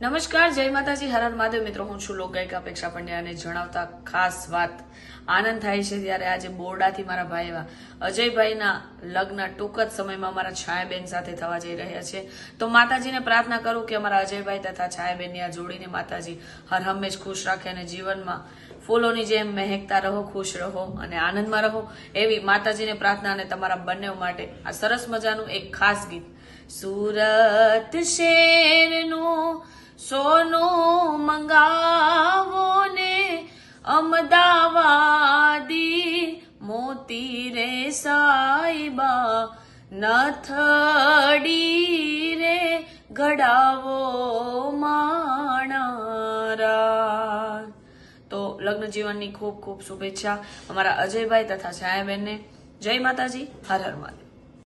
નમસ્કાર, જય માતાજી. હર હર મહાદેવ. મિત્રો, હું છું લોકગાયિકા અપેક્ષા પંડ્યાને જણાવતા ખાસ વાત આનંદ થાય છે ત્યારે આજે બોરડાથી મારા ભાઈ એવા અજયભાઈના લગ્ન ટૂંક જ સમયમાં અમારા છાયાબેન સાથે થવા જઈ રહ્યા છે. તો માતાજીને પ્રાર્થના કરું કે અમારા અજયભાઈ તથા છાયાબેનની આ જોડીને માતાજી હર હંમેશ ખુશ રાખે અને જીવનમાં ફૂલોની જેમ મહેકતા રહો, ખુશ રહો અને આનંદમાં રહો એવી માતાજીને પ્રાર્થના અને તમારા બંને માટે આ સરસ મજાનું એક ખાસ ગીત. સુરત શેરનું સોનું મંગાવો ને અમદાવાદી મોતી રે સાઈબા, નથડી રે ઘડાવો માણારા. તો લગ્ન જીવનની ખૂબ ખૂબ શુભેચ્છા અમારા અજયભાઈ તથા છાયાબેનને. જય માતાજી, હર હર મહાદેવ.